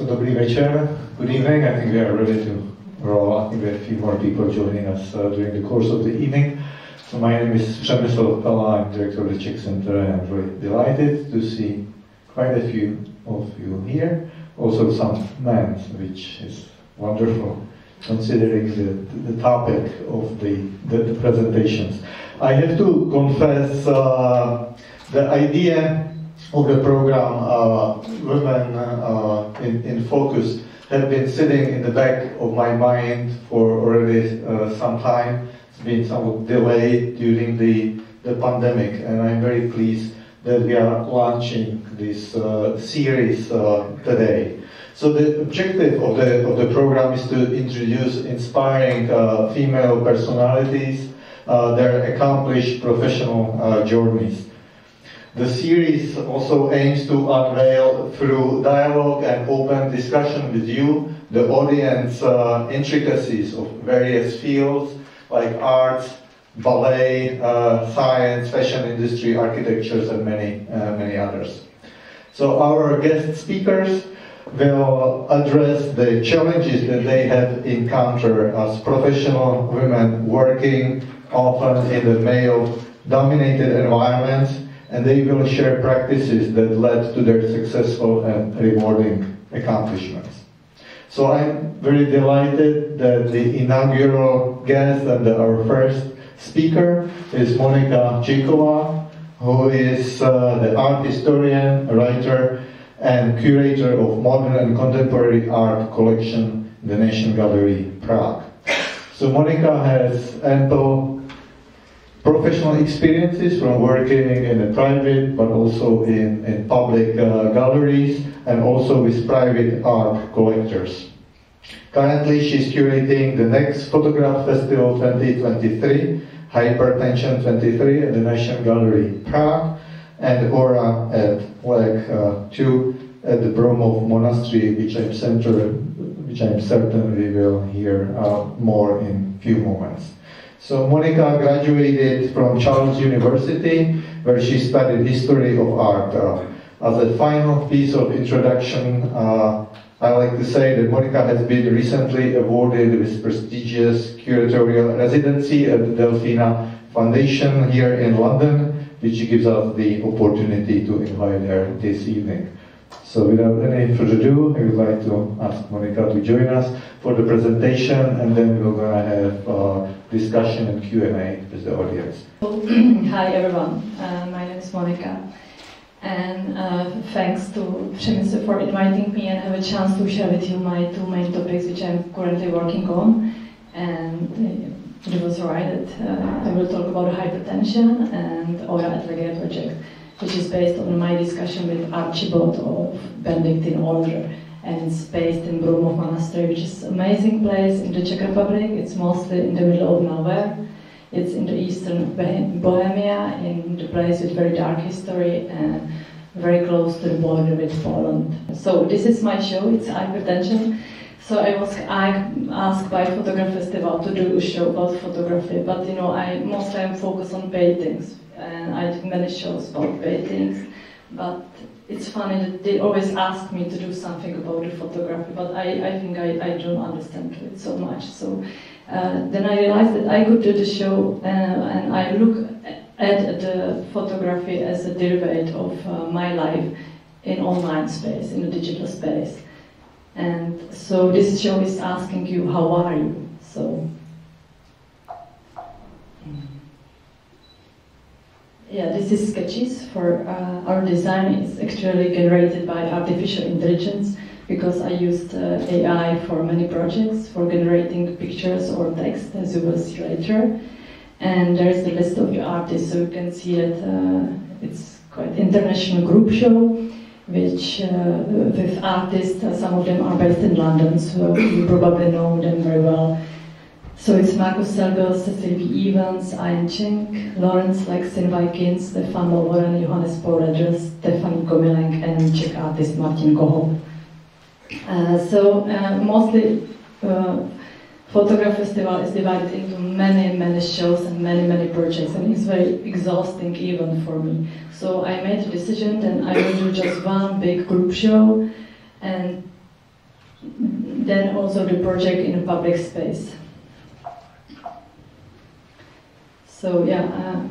So dobrý večer, good evening. I think we are ready to roll. I think we have a few more people joining us uh, during the course of the evening. So my name is Přemysl Pela, I'm director of the Czech Center, and I'm very delighted to see quite a few of you here. Also some men, which is wonderful considering the, the topic of the, the, the presentations. I have to confess uh, the idea of the program uh, Women uh, in, in Focus had been sitting in the back of my mind for already uh, some time. It's been somewhat delayed during the, the pandemic, and I'm very pleased that we are launching this uh, series uh, today. So the objective of the, of the program is to introduce inspiring uh, female personalities, their accomplished professional journeys. The series also aims to unveil through dialogue and open discussion with you the audience uh, intricacies of various fields like arts, ballet, uh, science, fashion industry, architectures, and many, uh, many others. So our guest speakers will address the challenges that they have encountered as professional women working often in the male-dominated environments and they will share practices that led to their successful and rewarding accomplishments. So I'm very delighted that the inaugural guest and our first speaker is Monika Čejková, who is uh, the art historian, writer, and curator of modern and contemporary art collection, in the National Gallery, Prague. So Monika has ample professional experiences from working in a private but also in, in public uh, galleries and also with private art collectors. Currently she's curating the next Fotograf Festival 2023, Hypertension 23 at the National Gallery Prague and Ora et lege uh, 2 at the Broumov Monastery which I'm, center, which I'm certain we will hear uh, more in few moments. So Monica graduated from Charles University, where she studied history of art. Uh, as a final piece of introduction, uh, I like to say that Monica has been recently awarded with prestigious curatorial residency at the Delfina Foundation here in London, which gives us the opportunity to invite her this evening. So without any further ado, I would like to ask Monica to join us for the presentation and then we're going to have uh, discussion and Q&A with the audience. Hi everyone, uh, my name is Monica and uh, thanks to Přemysl for inviting me and have a chance to share with you my two main topics which I'm currently working on. And uh, it was right that uh, I will talk about hypertension and Ora et lege project which is based on my discussion with Archabbot of Benedictine Order. And it's based in Broumov Monastery, which is an amazing place in the Czech Republic. It's mostly in the middle of nowhere. It's in the eastern Bohemia, in the place with very dark history and very close to the border with Poland. So this is my show, it's Hypertension. So I was asked by Fotograf Festival to do a show about photography, but you know, I mostly am focused on paintings and I did many shows about paintings. But it's funny that they always ask me to do something about the photography, but I, I think I, I don't understand it so much. So uh, then I realized that I could do the show, uh, and I look at the photography as a derivative of uh, my life in online space, in the digital space. And so this show is asking you, how are you? So Yeah, this is sketches for uh, our design. It's actually generated by artificial intelligence because I used uh, AI for many projects for generating pictures or text, as you will see later. And there is the list of the artists, so you can see that uh, it's quite international group show, which uh, with artists, uh, some of them are based in London, so you probably know them very well. So it's Marcus Selgel, Cécile Evans, Ian Cheng, Lawrence Lexin Vikins, Stefan Lovoren, Johannes Poledger, Stefan Gomileng, and Czech artist Martin Kohout. Uh, so uh, mostly uh, Fotograf Festival is divided into many, many shows and many, many projects, and it's very exhausting even for me. So I made a decision that I will do just one big group show, and then also the project in a public space. So yeah, uh,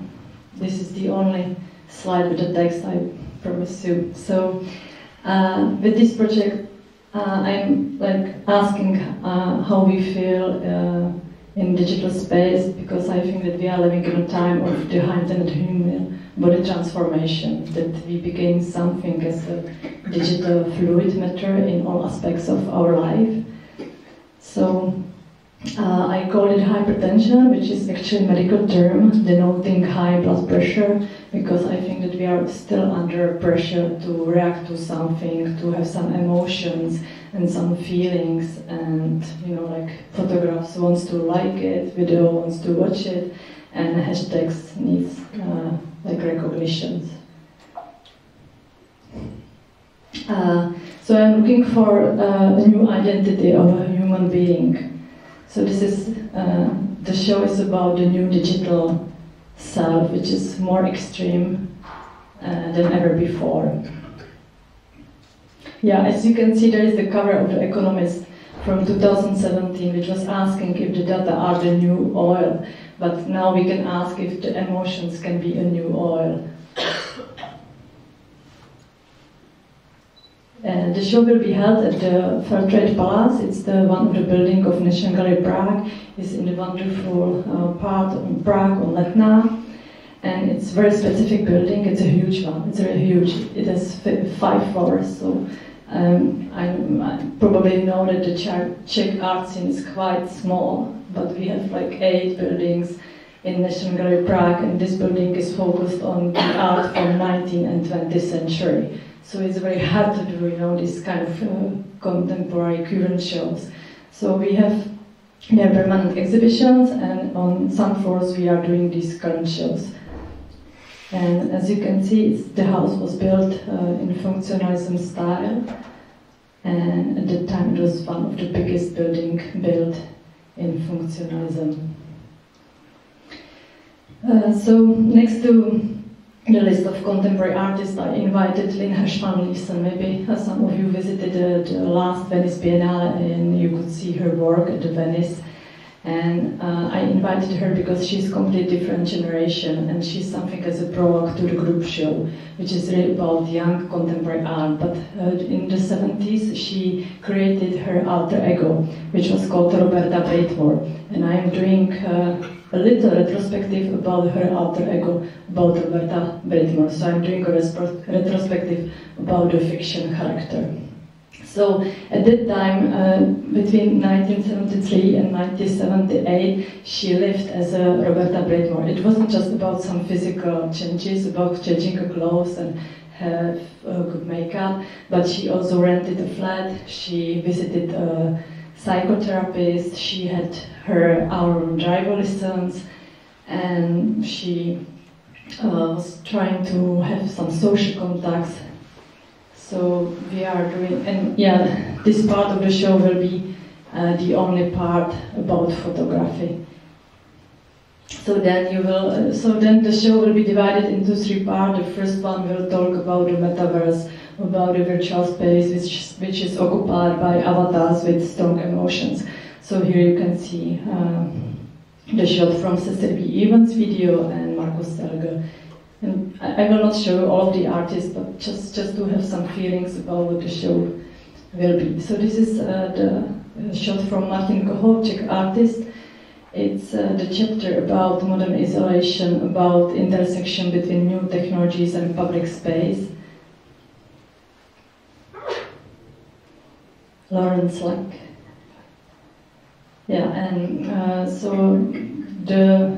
this is the only slide with the text I promised you. So uh, with this project, uh, I'm like asking uh, how we feel uh, in digital space because I think that we are living in a time of the heightened human body transformation, that we became something as a digital fluid matter in all aspects of our life. So uh, I call it hypertension, which is actually a medical term denoting high blood pressure, because I think that we are still under pressure to react to something, to have some emotions and some feelings, and you know, like photographs wants to like it, video wants to watch it, and hashtags needs uh, like recognitions. Uh, so I'm looking for uh, a new identity of a human being so this is uh, the show is about the new digital self, which is more extreme uh, than ever before. Yeah, as you can see, there is the cover of The Economist from 2017, which was asking if the data are the new oil. But now we can ask if the emotions can be a new oil. Uh, the show will be held at the Fairtrade Palace. It's the one of the building of National Gallery Prague. It's in the wonderful uh, part of Prague on Letná. And it's a very specific building. It's a huge one. It's very huge. It has five floors. So um, I probably know that the Czech art scene is quite small, but we have like eight buildings in National Gallery Prague, and this building is focused on the art from 19th and 20th century. So it's very hard to do, you know, this kind of uh, contemporary current shows. So we have permanent exhibitions, and on some floors we are doing these current shows. And as you can see, the house was built uh, in functionalism style, and at the time it was one of the biggest building built in functionalism. Uh, so next to the list of contemporary artists, I invited Lynn Hershman Maybe some of you visited uh, the last Venice Biennale and you could see her work at the Venice. And uh, I invited her because she's completely different generation and she's something as a prologue to the group show, which is really about young contemporary art. But uh, in the 70s, she created her alter ego, which was called Roberta Breitmore. And I'm doing uh, a little retrospective about her alter ego, about Roberta Breitmore. So I'm doing a retrospective about the fiction character. So at that time, uh, between 1973 and 1978, she lived as a Roberta Breitmore. It wasn't just about some physical changes, about changing her clothes and have uh, good makeup, but she also rented a flat. She visited a psychotherapist. She had her our driver lessons, and she uh, was trying to have some social contacts. So we are doing, and yeah, this part of the show will be uh, the only part about photography. So then you will, uh, so then the show will be divided into three parts. The first one will talk about the metaverse, about the virtual space, which, which is occupied by avatars with strong emotions. So here you can see um, the shot from Cécile B. Evans' video and Markus Selger. And I, I, will not show all of the artists, but just, just to have some feelings about what the show will be. So this is uh, the shot from Martin Kohoček, artist. It's uh, the chapter about modern isolation, about intersection between new technologies and public space. Lawrence Lek. Yeah, and uh, so the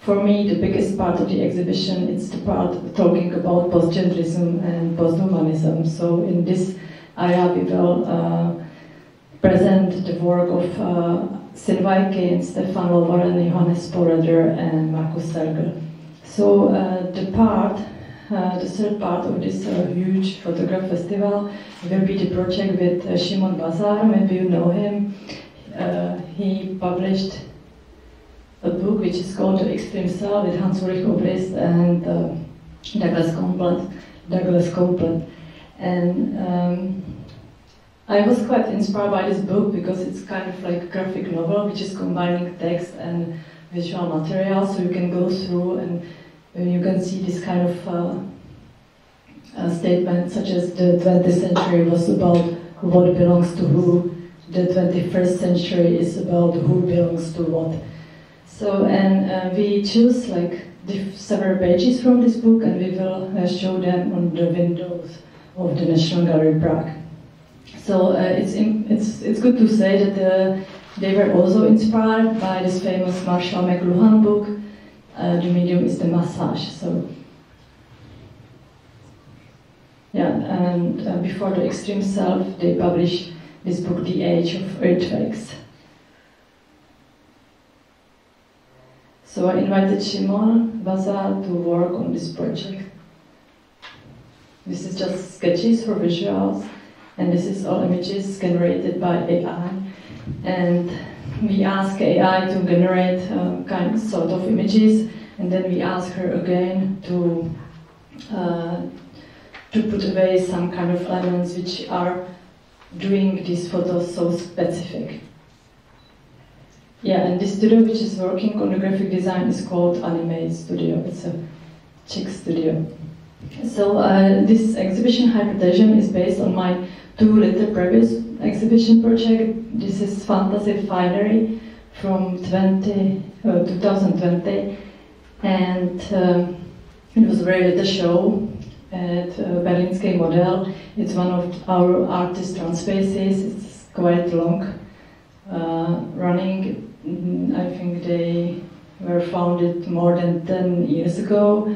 for me the biggest part of the exhibition is the part talking about postgenderism and posthumanism. So in this area we will uh, present the work of uh, Sin Stefan Lovaren, Johannes Sporader, and Markus Selger. So uh, the part the third part of this uh, huge Fotograf festival will be the project with uh, Shumon Basar. Maybe you know him uh, he published a book which is called The Extreme Self with Hans Ulrich Obrist and uh, Douglas Coupland. Douglas Coupland. And um, I was quite inspired by this book because it's kind of like a graphic novel which is combining text and visual material, so you can go through and you can see this kind of uh, uh, statements such as the 20th century was about what belongs to who, the 21st century is about who belongs to what. So, and uh, we choose like several pages from this book and we will uh, show them on the windows of the National Gallery Prague. So uh, it's, in, it's, it's good to say that uh, they were also inspired by this famous Marshall McLuhan book, uh, The Medium is the Massage. So yeah, and uh, before the extreme self, they published this book, The Age of Earthquakes. So I invited Shumon Basar to work on this project. This is just sketches for visuals, and this is all images generated by AI. And we ask AI to generate um, kind of sort of images, and then we ask her again to uh, to put away some kind of elements which are doing these photos so specific. Yeah, and this studio which is working on the graphic design is called Anime Studio. It's a Czech studio. So uh, this exhibition Hypertension is based on my two little previous exhibition project. This is Fantasy Finery from 20, uh, 2020 and um, it was very little show at uh, Berlínský Model. It's one of our artist run spaces. It's quite long uh, running. Mm, I think they were founded more than 10 years ago.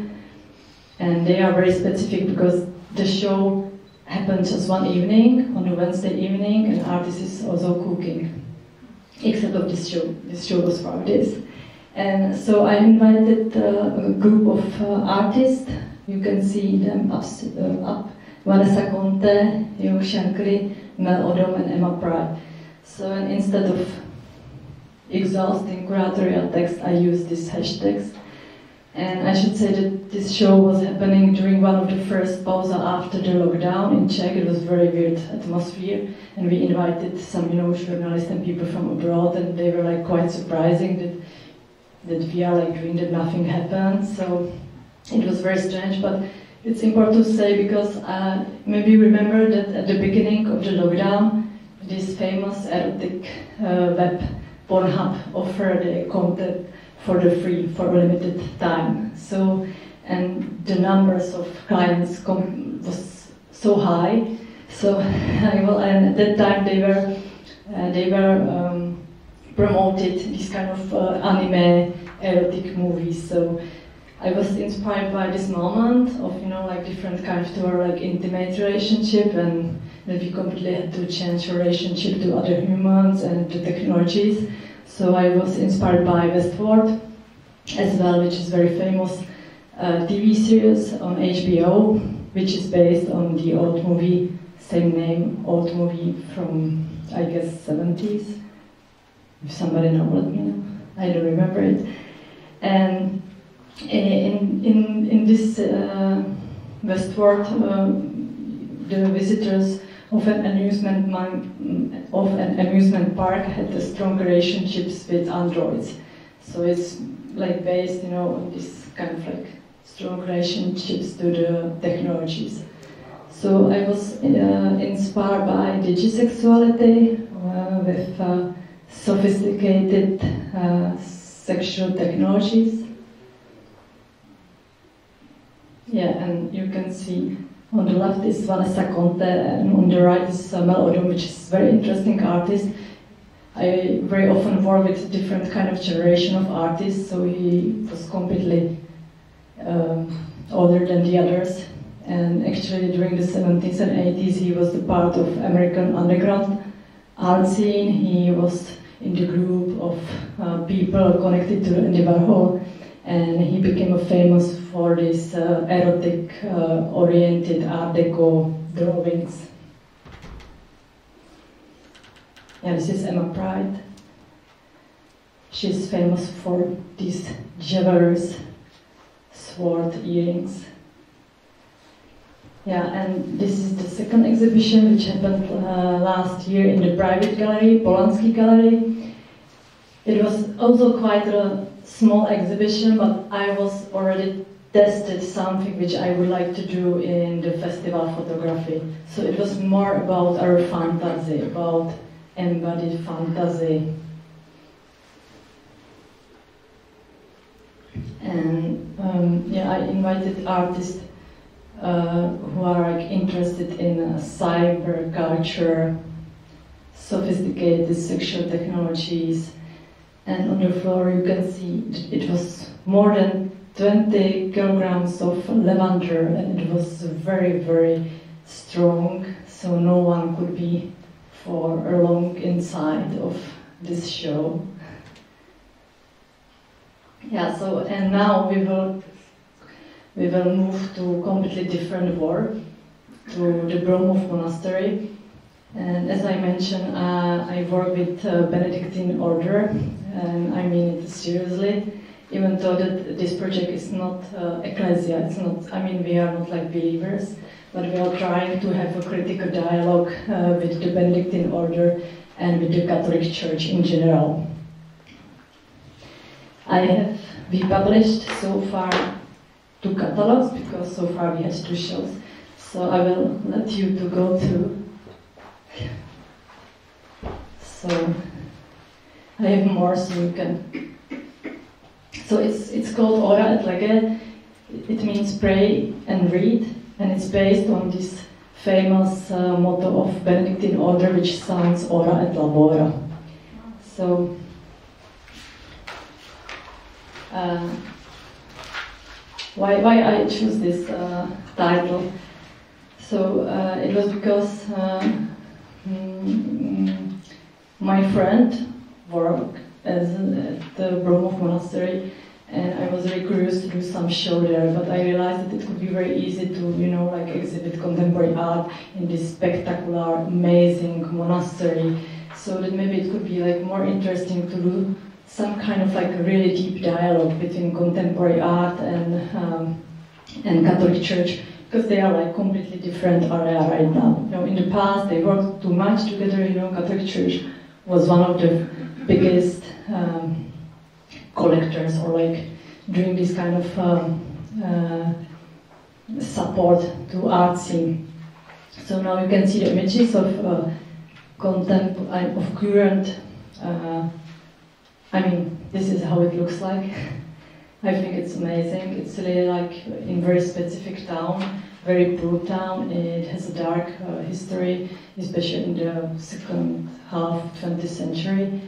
And they are very specific because the show happens just one evening, on a Wednesday evening, and artist is also cooking. Except of this show. This show was five days. And so I invited uh, a group of uh, artists you can see them up, uh, up Vanessa Conte, Jo Shankly, Mel Odom, and Emma Pride. So instead of exhausting curatorial text, I use these hashtags. And I should say that this show was happening during one of the first pausa after the lockdown in Czech. It was very weird atmosphere, and we invited some, you know, journalists and people from abroad, and they were like quite surprising that that we are like doing that nothing happened. So it was very strange, but it's important to say because uh, maybe remember that at the beginning of the lockdown, this famous erotic uh, web Pornhub offered the content for the free for a limited time. So, and the numbers of clients was so high. So, well, and at that time they were uh, they were um, promoted this kind of uh, anime erotic movies. So I was inspired by this moment of you know like different kind of like intimate relationship and that we completely had to change relationship to other humans and to technologies. So I was inspired by Westworld as well, which is very famous uh, TV series on HBO, which is based on the old movie, same name, old movie from I guess 70s. If somebody knows, let me know. I don't remember it. And in, in, in this uh, Westworld, uh, the visitors of an amusement of an amusement park had the strong relationships with androids. So it's like based, you know, on this kind of like strong relationships to the technologies. So I was uh, inspired by digisexuality uh, with uh, sophisticated uh, sexual technologies yeah, and you can see on the left is Vanessa Conte, and on the right is Mel Odom, which is a very interesting artist. I very often work with different kind of generation of artists, so he was completely um, older than the others. And actually, during the 70s and 80s, he was the part of American underground art scene. He was in the group of uh, people connected to Andy Warhol and he became famous for these uh, erotic uh, oriented art deco drawings. Yeah, this is Emma Pride. She's famous for these jeweler's sword earrings. Yeah, and this is the second exhibition which happened uh, last year in the private gallery, Polansky Gallery. It was also quite a small exhibition, but I was already tested something which I would like to do in the festival photography. So it was more about our fantasy, about embodied fantasy. And um, yeah, I invited artists uh, who are like interested in uh, cyber culture, sophisticated sexual technologies, and on the floor you can see it was more than 20 kilograms of lavender and it was very very strong. So no one could be for a long inside of this show. Yeah so and now we will we will move to completely different work to the Broumov Monastery. And as I mentioned uh, I work with uh, Benedictine order and I mean it seriously even though that this project is not uh, ecclesia, it's not, I mean, we are not like believers, but we are trying to have a critical dialogue uh, with the Benedictine order and with the Catholic Church in general. I have, we published so far two catalogs because so far we had two shows. So I will let you to go through. So I have more so you can so it's, it's called Ora et Lege. It means pray and read, and it's based on this famous uh, motto of Benedictine order, which sounds Ora et Labora. So, uh, why, why I choose this uh, title? So uh, it was because mm, my friend worked as at the Broumov Monastery, and I was very curious to do some show there. But I realized that it could be very easy to, you know, like exhibit contemporary art in this spectacular, amazing monastery. So that maybe it could be like more interesting to do some kind of like really deep dialogue between contemporary art and um, and Catholic Church because they are like completely different area right now. You know, in the past they worked too much together. You know, Catholic Church was one of the biggest um, collectors or like doing this kind of um, uh, support to art scene. So now you can see the images of uh, contemp uh, of current. Uh, I mean, this is how it looks like. I think it's amazing. It's really like in very specific town, very poor town. It has a dark uh, history, especially in the second half 20th century.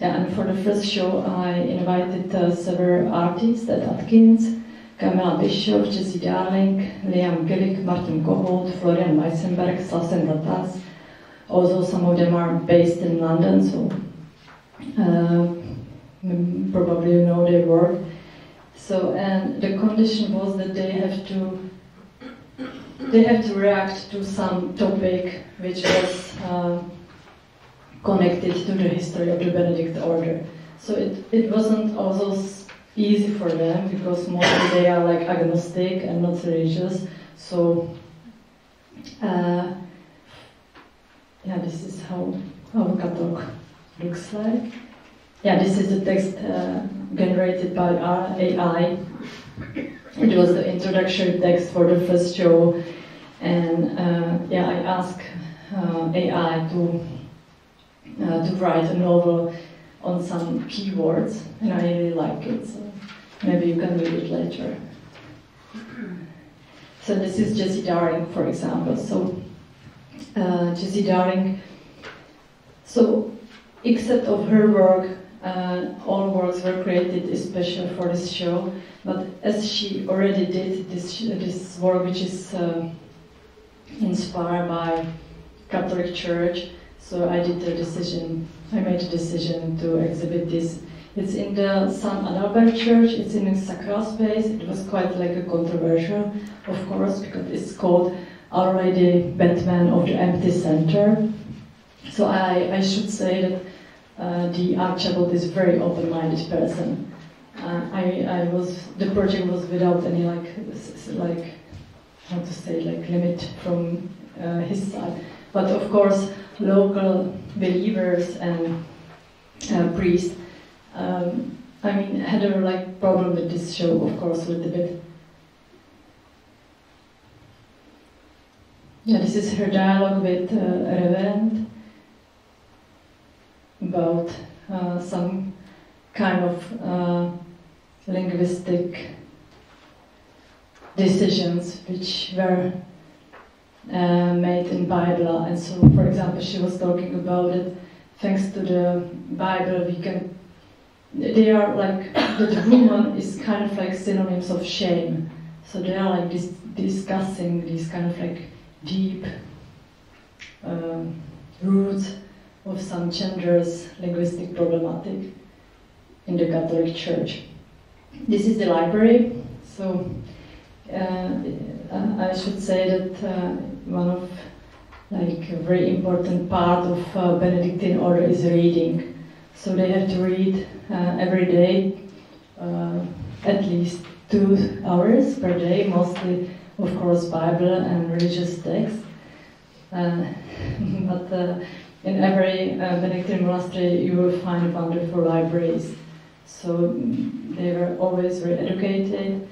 Yeah, and for the first show, I invited uh, several artists Ed Atkins, Kamila Bischoff, Jesse Darling, Liam Gillick, Martin Kohout, Florian Weissenberg, Slavs and Tatars. Also, some of them are based in London, so uh, probably you know their work. So, and the condition was that they have to they have to react to some topic which was uh, connected to the history of the Benedict order. So it, it wasn't also easy for them because mostly they are like agnostic and not religious. So uh, yeah, this is how our catalog looks like. Yeah, this is the text uh, generated by our AI. It was the introductory text for the first show, and uh, yeah, I asked uh, AI to uh, to write a novel on some keywords, and I really like it. So maybe you can read it later. So this is Jesse Darling, for example. So uh, Jesse Darling. So except of her work, uh, all works were created especially for this show. But as she already did this this work, which is uh, inspired by Catholic Church, so I did the decision, I made a decision to exhibit this. It's in the St. Adalbert Church, it's in a sacral space. It was quite like a controversial, of course, because it's called Our Lady Batman of the Empty Center. So I, I should say that uh, the Archabbot is a very open-minded person. uh, I, I was the project was without any like like how to say like limit from uh, his side, but of course local believers and uh, priests. Um, I mean, had a like problem with this show, of course, a little bit. Yeah, this is her dialogue with uh, reverend about uh, some kind of uh, linguistic decisions which were uh, made in Bible. And so, for example, she was talking about it. Thanks to the Bible, we can. They are like the woman is kind of like synonyms of shame. So they are like dis- discussing these kind of like deep um, roots of some gender's linguistic problematic in the Catholic Church. This is the library, so uh, I should say that uh, one of like a very important part of uh, Benedictine order is reading. So they have to read uh, every day, uh, at least two hours per day, mostly, of course, Bible and religious texts. Uh, but in every Benedictine monastery, you will find wonderful libraries. So they were always very educated,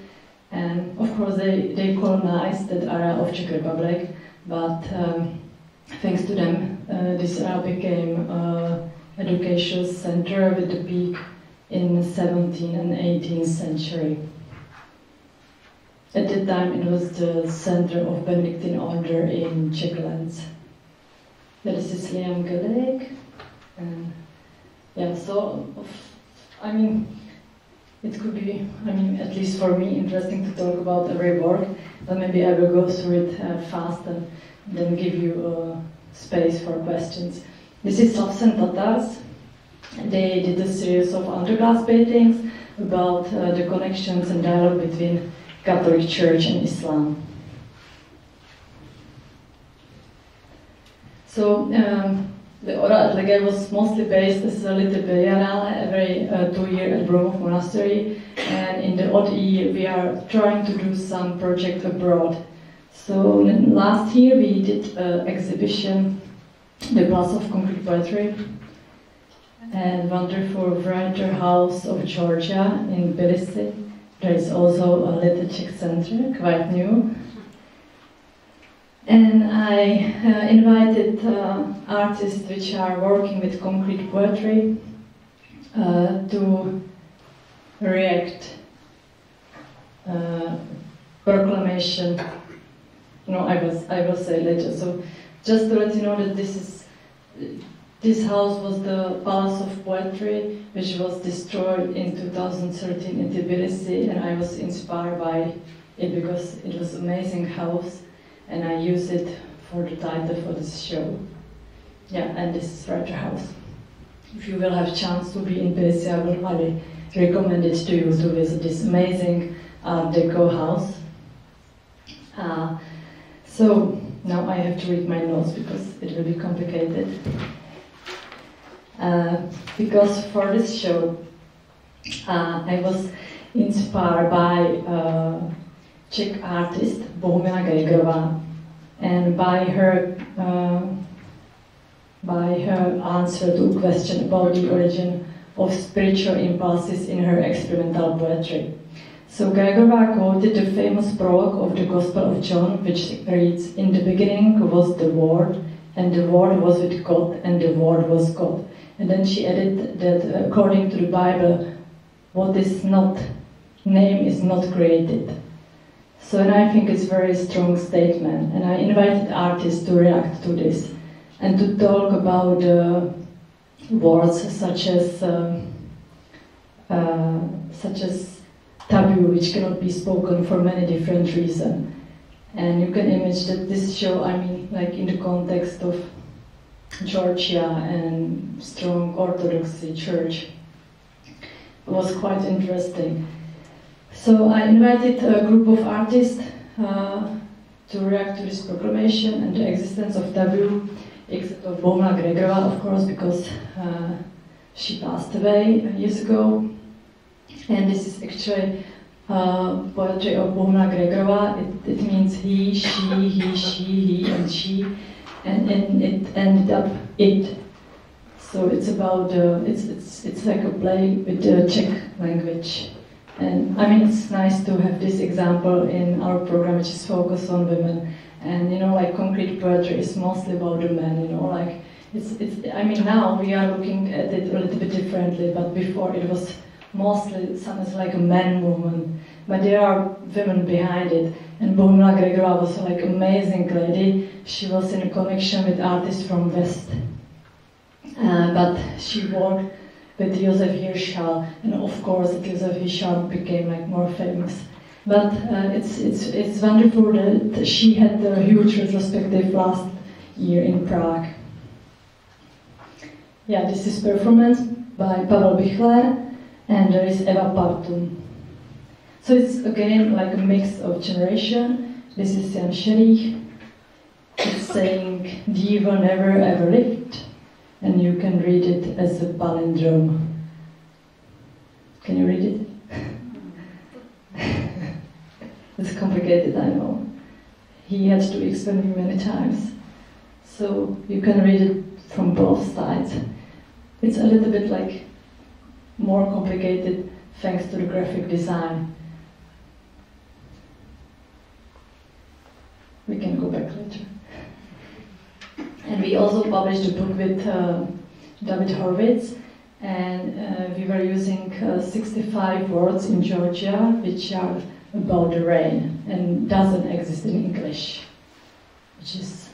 and of course they, they colonized that area of Czech Republic, but um, thanks to them, uh, this area became an educational center with a peak in 17th and 18th century. At that time, it was the center of Benedictine order in Czech lands. That is Liam Gillick, and yeah, so I mean, it could be, I mean, at least for me, interesting to talk about every work, but maybe I will go through it uh, fast and then give you uh, space for questions. This is Slavs and Tatars. They did a series of underglass paintings about uh, the connections and dialogue between Catholic Church and Islam. So, um, the Ora et lege was mostly based as a little biennale every uh, two years at Broumov Monastery, and in the year we are trying to do some project abroad. So last year we did an exhibition, The Palace of Concrete Poetry, and wonderful writer house of Georgia in Tbilisi. There is also a little Czech center, quite new, and I uh, invited uh, artists which are working with concrete poetry uh, to react uh, proclamation. No, I will I will say later. So just to let you know that this is this house was the Palace of Poetry, which was destroyed in 2013 in Tbilisi, and I was inspired by it because it was amazing house and I use it for the title for this show. Yeah, and this is Writer House. If you will have chance to be in Tbilisi, I will highly recommend it to you to visit this amazing Art Deco house. Uh, so now I have to read my notes because it will be complicated. Uh, because for this show, uh, I was inspired by uh, Czech artist Bohumila Grögerová, and by her uh, by her answer to a question about the origin of spiritual impulses in her experimental poetry. So Grögerová quoted the famous prologue of the Gospel of John, which reads, In the beginning was the Word, and the Word was with God, and the Word was God. And then she added that according to the Bible, what is not, name is not created. So, and I think it's a very strong statement. And I invited artists to react to this and to talk about uh, words such as um, uh, such as taboo, which cannot be spoken for many different reasons. And you can imagine that this show, I mean, like in the context of Georgia and strong Orthodoxy church, was quite interesting. So I invited a group of artists uh, to react to this proclamation and the existence of taboo, except of Bohumila Grögerová, of course, because uh, she passed away years ago. And this is actually uh, poetry of Bohumila Grögerová. It, it means he, she, he, she, he, and she, and, and it ended up it. So it's about uh, it's it's it's like a play with the Czech language. And I mean, it's nice to have this example in our program, which is focused on women. And you know, like concrete poetry is mostly about the men. You know, like it's it's. I mean, now we are looking at it a little bit differently, but before it was mostly something like a man movement. But there are women behind it. And Bohumila Grögerová was like amazing lady. She was in a connection with artists from West. Uh, but she worked with Josef Hiršal, and of course Josef Hiršal became like more famous. But uh, it's, it's, it's wonderful that she had a huge retrospective last year in Prague. Yeah, this is performance by Pavel Büchler, and there is Ewa Partum. So it's again like a mix of generation. This is Jan Šerých. It's saying, Diva never ever lived, and you can read it as a palindrome. Can you read it? it's complicated, I know. He had to explain me many times. So you can read it from both sides. It's a little bit like more complicated thanks to the graphic design. We can go back later. And we also published a book with uh, David Horvitz, and uh, we were using uh, 65 words in Georgia, which are about the rain and doesn't exist in English, which is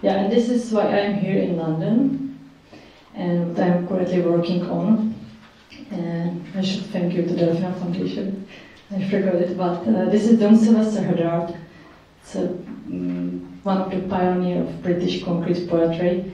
yeah. And this is why I'm here in London, and what I'm currently working on. And I should thank you to the Delfina Foundation. I forgot it, but uh, this is Dom Sylvester A, um, one of the pioneers of British concrete poetry.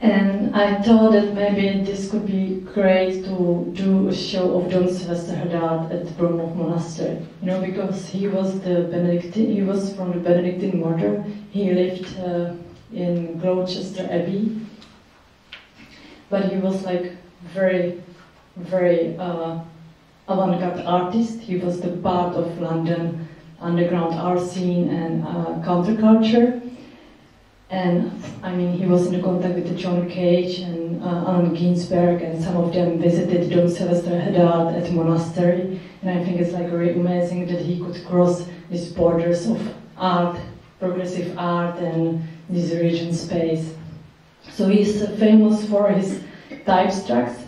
And I thought that maybe this could be great to do a show of Dom Sylvester Houédard at Broumov Monastery. You know, because he was the Benedictine, he was from the Benedictine order. He lived uh, in Gloucester Abbey, but he was like very, very uh, avant-garde artist. He was the part of London underground art scene and uh, counterculture. And I mean, he was in contact with John Cage and uh, Allen Ginsberg, and some of them visited Dom Sylvester Houédard at monastery. And I think it's like really amazing that he could cross these borders of art, progressive art, and this region space. So he's famous for his type tracks.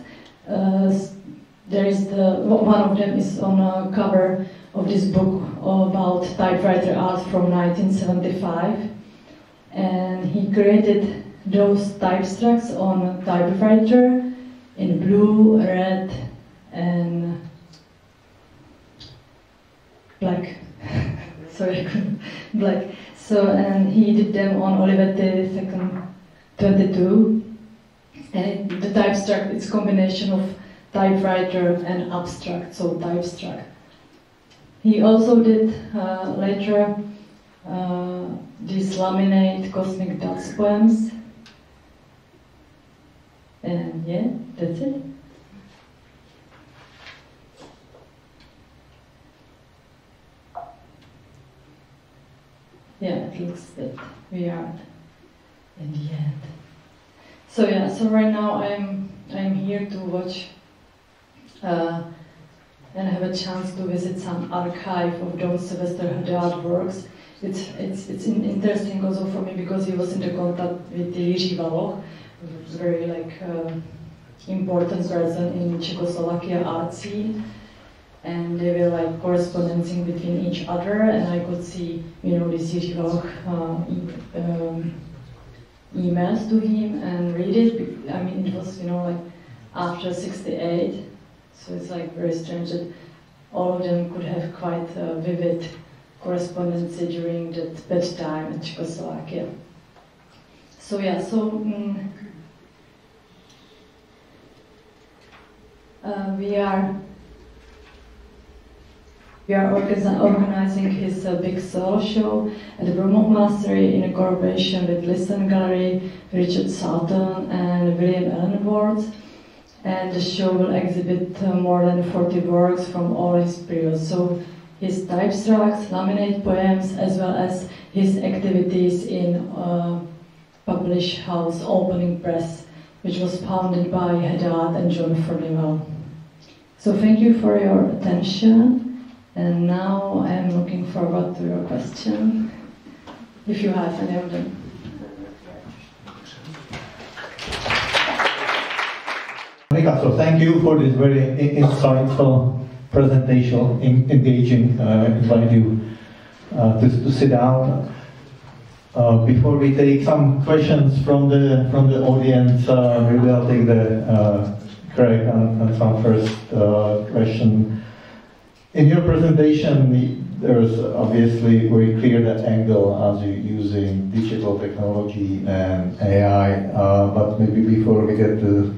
Uh, there is the one of them is on a cover of this book about typewriter art from 1975 and he created those type tracks on a typewriter in blue, red, and black. Sorry, black. So, and he did them on Olivetti second 22. And the typestract is combination of typewriter and abstract, so type He also did uh, later uh, these laminate cosmic dots poems. And yeah, that's it. Yeah, it looks that we are in the end. So yeah, so right now I'm I'm here to watch uh, and have a chance to visit some archive of Dom Sylvester Houédard works it's, it's, it's interesting also for me because he was in the contact with Jiří Valoch, very like uh, important person in Czechoslovakia art scene. And they were like correspondencing between each other, and I could see, you know, this Jiří Valoch uh, um, emails to him and read it. I mean, it was, you know, like after 68, so it's like very strange that all of them could have quite a vivid correspondence during that bad time in Czechoslovakia. So yeah, so um, uh, we are we are organizing his uh, big solo show at the Broumov Monastery in a collaboration with Lisson Gallery, Richard Saltoun, and William Allen Ward. And the show will exhibit uh, more than 40 works from all his periods. So his typestracts, laminate poems, as well as his activities in uh, Publish House Opening Press, which was founded by Houédard and John Furnival. So thank you for your attention, and now I am looking forward to your question, if you have any of them. So thank you for this very insightful presentation, engaging. Uh, invite you uh, to, to sit down. Uh, before we take some questions from the from the audience, uh, maybe I'll take the uh, Craig and, and some first uh, question. In your presentation, there's obviously very clear that angle as you're using digital technology and AI. Uh, but maybe before we get to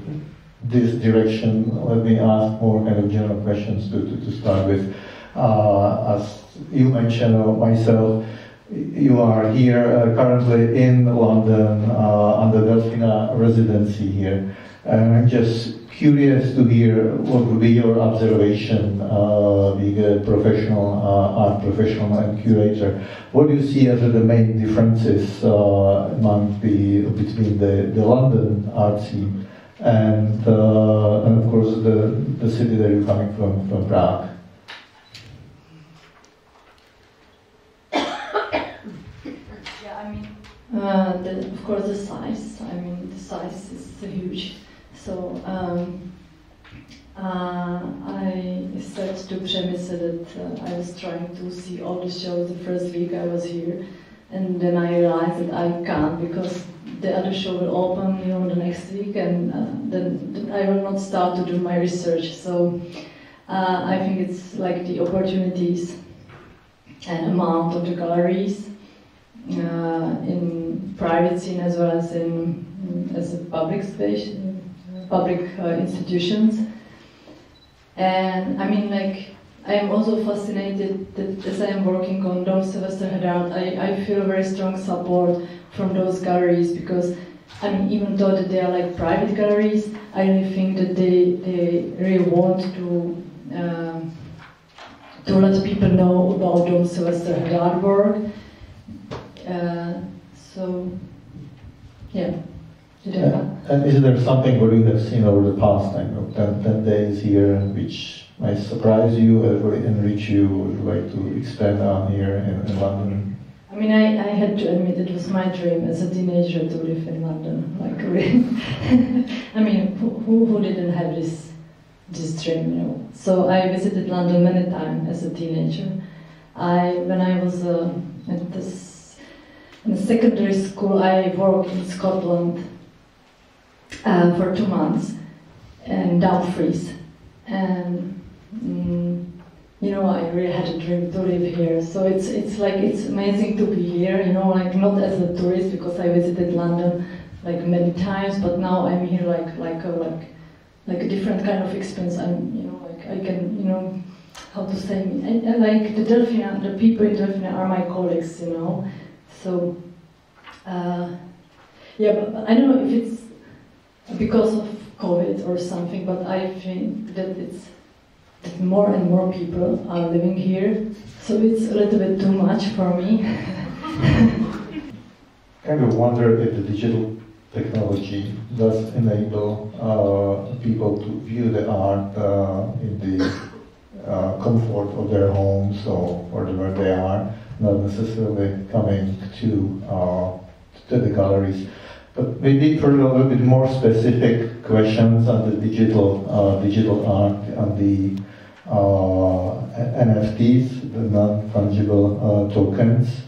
this direction, let me ask more kind of general questions to, to, to start with. Uh, as you mentioned, uh, myself, you are here uh, currently in London uh, under Delfina residency here. And I'm just curious to hear what would be your observation, uh, being a professional art professional and curator. What do you see as the main differences among the between the, the London art scene and, uh, and of course the, the city that you're coming from, from Prague. Yeah, I mean, uh, the, of course the size. I mean, the size is huge. So um, uh, I said to Přemysl that uh, I was trying to see all the shows the first week I was here, and then I realized that I can't because the other show will open, you know, the next week, and uh, then, I will not start to do my research. So uh, I think it's like the opportunities and amount of the galleries uh, in private scene as well as in as a public space, public uh, institutions. And I mean, like, I am also fascinated that as I am working on Dom Sylvester Houédard, I, I feel very strong support from those galleries because I mean, even though that they are like private galleries, I really think that they, they really want to um, to let people know about Dom Sylvester Houédard work. Uh, so, yeah. And, and is there something what we have seen over the past I know, 10, 10 days here which might surprise you or enrich you, would like to expand on here in, in London? I mean, I, I had to admit it was my dream as a teenager to live in London. Like, really. I mean, who, who didn't have this this dream, you know? So I visited London many times as a teenager. I, when I was uh, at this, in secondary school, I worked in Scotland uh, for two months in Dumfries, and. Um, you know, I really had a dream to live here. So it's it's like it's amazing to be here. You know, like not as a tourist because I visited London like many times, but now I'm here like like a like like a different kind of experience. I'm you know like I can you know how to say and, and like the Delfina, the people in Delfina are my colleagues. You know, so uh, yeah, but I don't know if it's because of COVID or something, but I think that it's that more and more people are living here, so it's a little bit too much for me. kind of wonder if the digital technology does enable uh, people to view the art uh, in the uh, comfort of their homes or wherever they are, not necessarily coming to uh, to the galleries. But maybe for a little bit more specific questions on the digital uh, digital art and the NFTs, the non-fungible uh, tokens.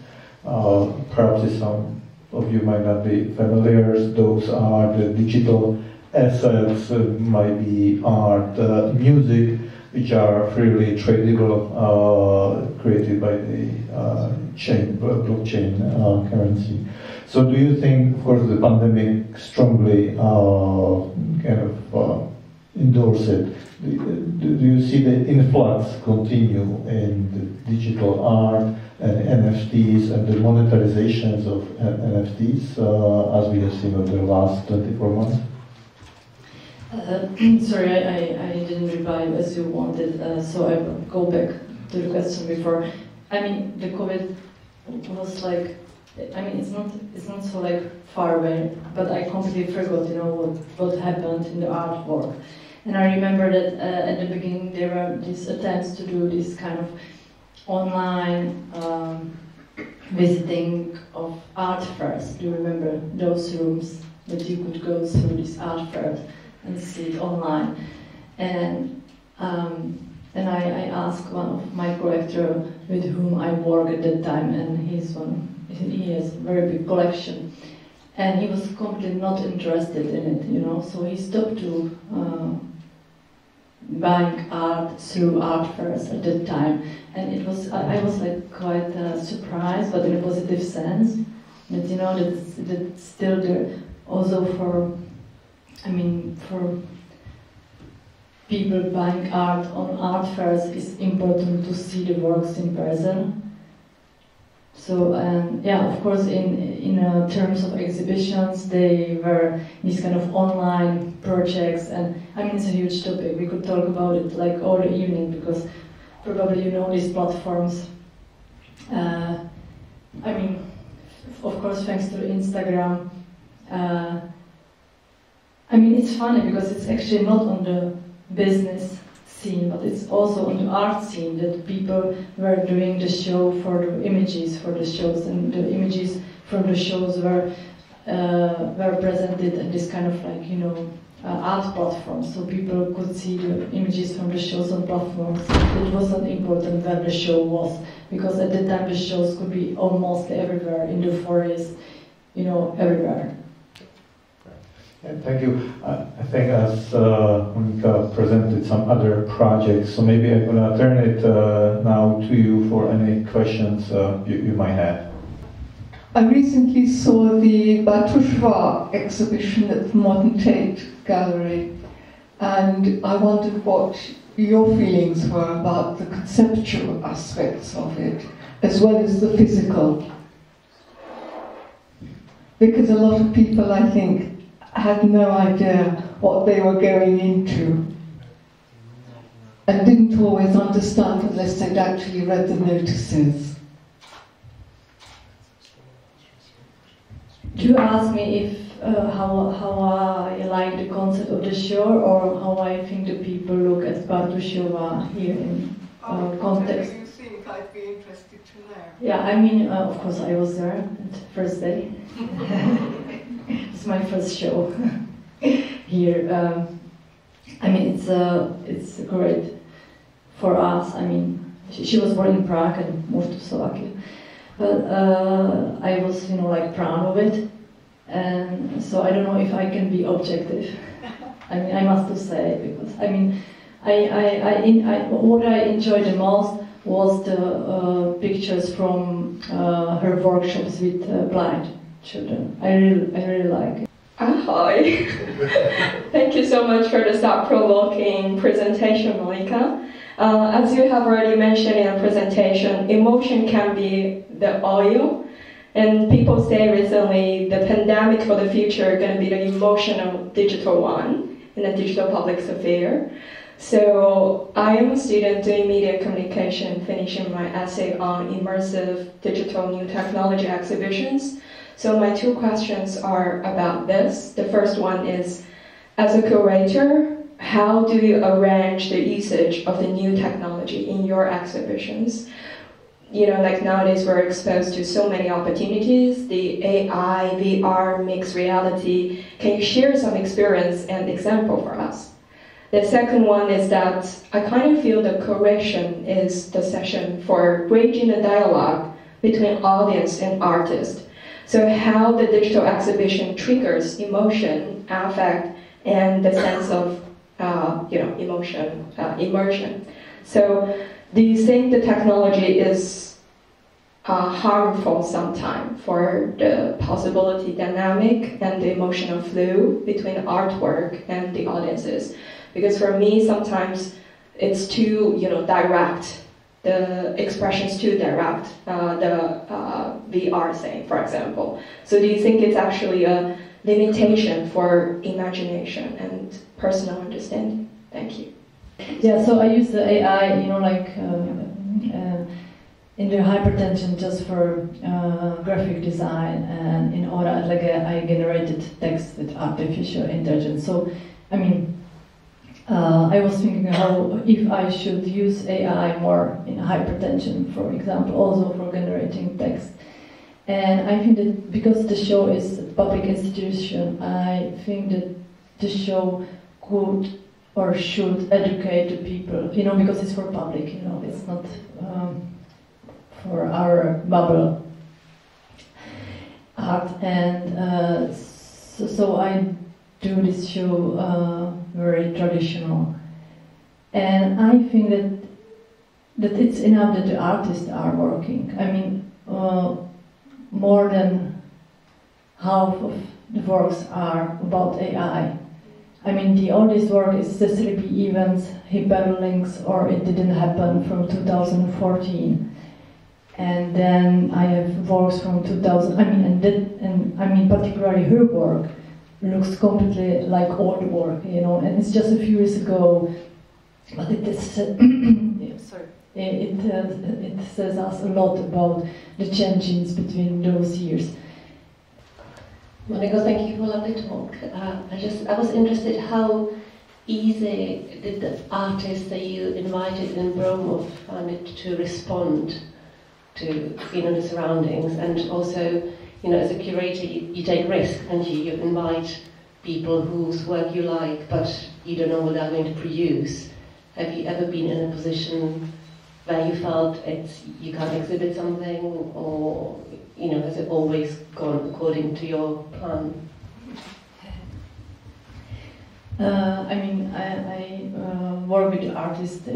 Uh, perhaps some of you might not be familiar. Those are the digital assets, might be art, music, which are freely tradable, uh, created by the uh, chain, blockchain uh, currency. So do you think, of course, the pandemic strongly kind of endorse it? do you see the influx continue in the digital art and NFTs and the monetizations of NFTs uh, as we have seen over the last 24 months? Uh, sorry, I, I, didn't reply as you wanted, uh, so I will go back to the question before. I mean, the COVID was like, I mean, it's not, it's not so like far away, but I completely forgot, you know, what, what happened in the artwork. And I remember that uh, at the beginning there were these attempts to do this kind of online um, visiting of art fairs. Do you remember those rooms that you could go through these art fairs and see it online? And um, and I, I asked one of my collector with whom I work at that time, and he's one. He has a very big collection, and he was completely not interested in it, you know. So he stopped to uh, buying art through art fairs at that time, and it was I, I was like quite uh, surprised, but in a positive sense that you know that that still there also for I mean for people buying art on art fairs it's important to see the works in person. So um, yeah, of course, in in uh, terms of exhibitions, they were these kind of online projects, and I mean it's a huge topic. We could talk about it like all the evening because probably you know these platforms. Uh, I mean, of course, thanks to Instagram. Uh, I mean, it's funny because it's actually not on the business scene, but it's also on the art scene that people were doing the show for the images for the shows, and the images from the shows were uh, were presented in this kind of like you know uh, art platforms, so people could see the images from the shows on platforms. It wasn't important where the show was, because at the time the shows could be almost everywhere in the forest, you know, everywhere. Yeah, thank you. Uh, I think as uh, Monika presented some other projects, so maybe I'm going to turn it uh, now to you for any questions uh, you, you, might have. I recently saw the Bartuszová exhibition at the Modern Tate Gallery, and I wondered what your feelings were about the conceptual aspects of it, as well as the physical. Because a lot of people, I think, had no idea what they were going into and didn't always understand unless they'd actually read the notices. Do you ask me if uh, how, how I like the concept of the show or how I think the people look at Bartuszová here in uh, context? you think I'd be interested to know? Yeah, I mean, uh, of course I was there the first day. it's my first show here. Um, I mean, it's uh, it's great for us. I mean, she, she, was born in Prague and moved to Slovakia, but uh, I was, you know, like proud of it, and so I don't know if I can be objective. I mean, I must to say because I mean, I, I, I, in, I what I enjoyed the most was the uh, pictures from uh, her workshops with uh, blind children. I really, I really like it. Ahoy! Thank you so much for the thought-provoking presentation, Malika. Uh, as you have already mentioned in the presentation, emotion can be the oil. And people say recently the pandemic for the future is going to be the emotional digital one in the digital public sphere. So I am a student doing media communication, finishing my essay on immersive digital new technology exhibitions. So my two questions are about this. The first one is, as a curator, how do you arrange the usage of the new technology in your exhibitions? You know, like nowadays we're exposed to so many opportunities, the AI, VR, mixed reality. Can you share some experience and example for us? The second one is that I kind of feel the curation is the session for bridging the dialogue between audience and artist. So how the digital exhibition triggers emotion, affect, and the sense of uh, you know emotion, uh, immersion. So do you think the technology is uh, harmful sometimes for the possibility dynamic and the emotional flow between artwork and the audiences? Because for me, sometimes it's too you know direct the expressions to direct uh, the uh, VR thing, for example. So do you think it's actually a limitation for imagination and personal understanding? Thank you. Yeah, so I use the AI, you know, like uh, uh, in the hypertension just for uh, graphic design and in order like uh, I generated text with artificial intelligence. So, I mean, uh, I was thinking how if I should use AI more in hypertension, for example, also for generating text. And I think that because the show is a public institution, I think that the show could or should educate the people, you know, because it's for public, you know, it's not um, for our bubble art. And uh, so, so, I do this show uh, very traditional. And I think that that it's enough that the artists are working. I mean, uh, more than half of the works are about AI. I mean, the oldest work is Cécile B. Evans, Hyperlinks, or It Didn't Happen from 2014. And then I have works from 2000, I mean, and, that, and I mean, particularly her work looks completely like old work, you know, and it's just a few years ago, but it is, uh, sorry, it, it, uh, it says us a lot about the changes between those years. Monika, thank you for a lovely talk. Uh, I just, I was interested how easy did the artists that you invited in Broumov find it to respond to, you know, the surroundings and also, you know, as a curator, you, you take risk and you, you invite people whose work you like, but you don't know what they're going to produce. Have you ever been in a position where you felt it's you can't exhibit something, or you know, has it always gone according to your plan? Uh, I mean, I, I uh, work with the artist uh,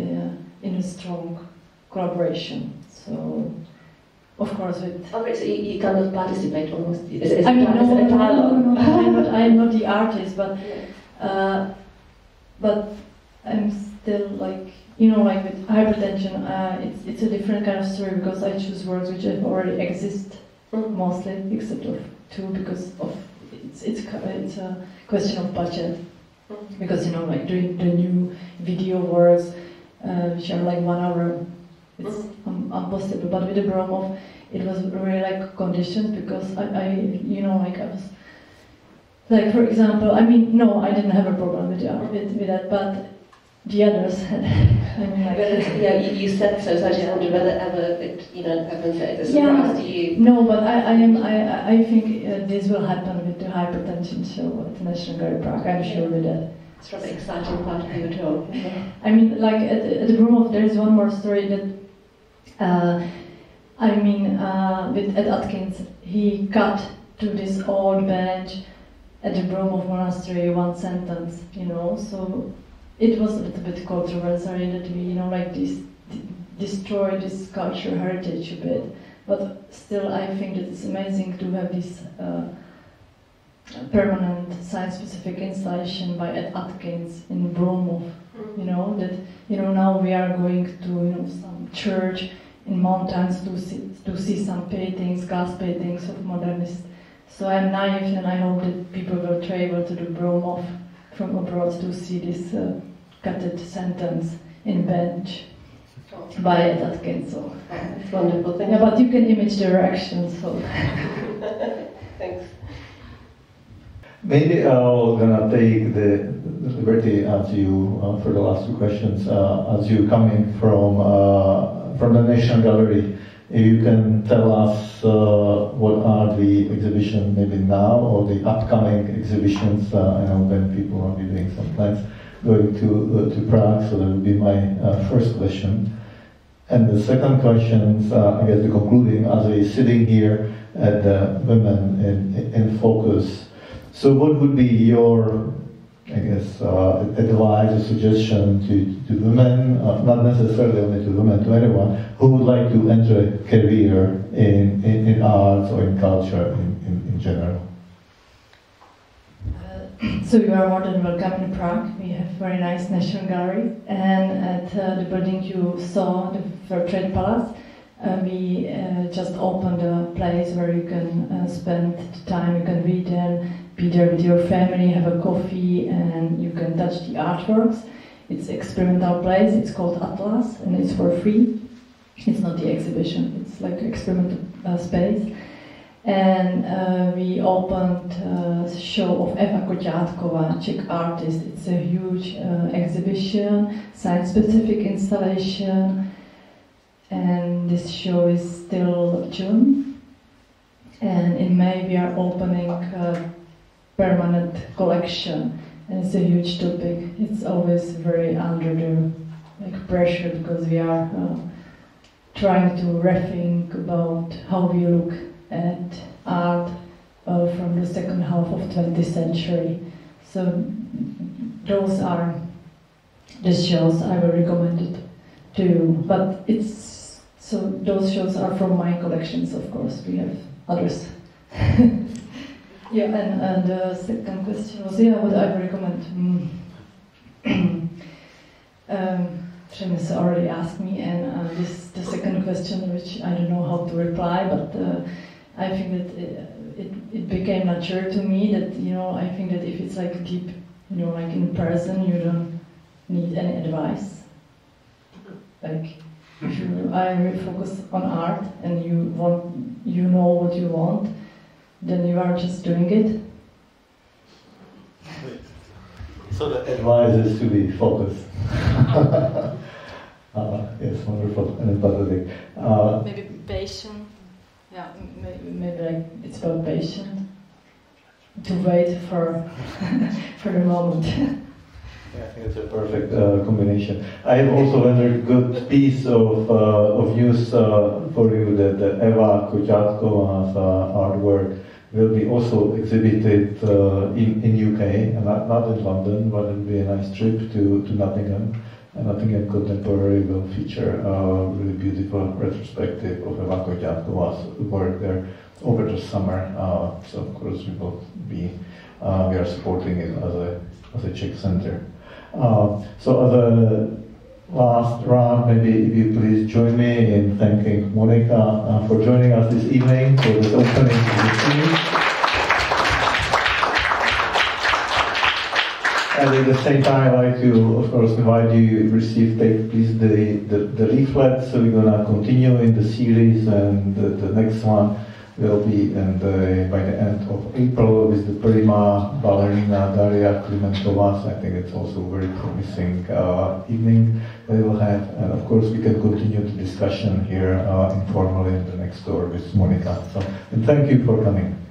in a strong collaboration. So, of course, with. Okay, so you, you cannot participate almost. Is, is I mean, no, no, no, no, I'm not. I'm not the artist, but, uh, but I'm still like you know, like with hypertension, uh, it's it's a different kind of story because I choose words which already exist mm. mostly, except of two because of it's it's it's a question of budget mm. because you know like doing the new video works uh, which are like one hour, it's impossible. But with the Broumov, it was really like conditions because I, I you know like I was like for example, I mean no, I didn't have a problem with, the, with, with that, but the others had. I mean, like, yeah, you, you, said so, so I just wondered whether ever it, you know, happens as a surprise yeah, to you. No, but I, I am, I, I think uh, this will happen with the hypertension show at National Gallery Prague. I'm sure with that. It's probably exciting part of your job. I mean, like at, at the Broumov, there is one more story that. Uh, I mean, uh, with Ed Atkins, he cut to this old bench at the Broumov Monastery one sentence, you know, so it was a little bit controversial that we, you know, like this, destroy this cultural heritage a bit. But still, I think that it's amazing to have this uh, permanent site-specific installation by Ed Atkins in Broumov. You know that you know now we are going to you know some church in mountains to see to see some paintings, glass paintings of modernists. So I'm naive and I hope that people will travel to the Broumov from abroad to see this uh, cutted sentence in bench by Atkins. So it's wonderful. Thing. yeah, but you can image the reaction. So thanks. Maybe I'm gonna take the liberty as you uh, for the last two questions. Uh, as you coming from uh, from the National Gallery, you can tell us uh, what are the exhibitions maybe now or the upcoming exhibitions. Uh, I know when people be doing some plans going to uh, to Prague. So that would be my uh, first question. And the second question, uh, I guess, the concluding as we sitting here at the women in, in focus. So, what would be your I guess, uh, advice or suggestion to, to women, uh, not necessarily only to women, to anyone who would like to enter a career in, in, in arts or in culture in, in, in general? Uh, so you are more than welcome in Prague. We have very nice National Gallery, and at uh, the building you saw, the Fair Trade Palace, Uh, we uh, just opened a place where you can spend time, you can read and be there with your family, have a coffee, and you can touch the artworks. It's experimental place. It's called Atlas, and it's for free. It's not the exhibition. It's like experimental uh, space. And uh, we opened a show of Eva Koťátková, Czech artist. It's a huge uh, exhibition, site-specific installation, and this show is still June. And in May we are opening a permanent collection and it's a huge topic. It's always very under the like pressure because we are uh, trying to rethink about how we look at art uh, from the second half of 20th century. So those are the shows I will recommend it to you. But it's so those shows are from my collections, of course. We have others. Yeah, and, and the second question was, yeah, what I would recommend? Mm. um, Přemysl already asked me, and uh, this the second question, which I don't know how to reply, but uh, I think that it, it, it, became natural to me that, you know, I think that if it's like deep, you know, like in person, you don't need any advice. Like, if you, I focus on art and you want, you know what you want, then you are just doing it. So the advice is to be focused. uh, yes, wonderful and emphatic. Uh, maybe patient. Yeah, maybe, maybe like it's about patience. To wait for for the moment. Yeah, I think it's a perfect uh, combination. I have also another good piece of, uh, of news uh, for you that Eva Koťátková's uh, artwork will be also exhibited uh, in, in UK, not, not in London, but it'll be a nice trip to, to Nottingham. And Nottingham Contemporary will feature a really beautiful retrospective of Eva Koťátková's work there over the summer. Uh, so of course we will be, uh, we are supporting it as a, as a Czech center. Uh, so as a last round, maybe if you please join me in thanking Monika uh, for joining us this evening for this opening. And at the same time, I'd like to, of course, invite you to receive, take please the, the, the leaflet. So we're going to continue in the series, and the, the next one will be the, by the end of April with the prima ballerina Daria Klimentová. I think it's also a very promising uh, evening they will have. And of course, we can continue the discussion here uh, informally in the next door with Monika. So, and thank you for coming.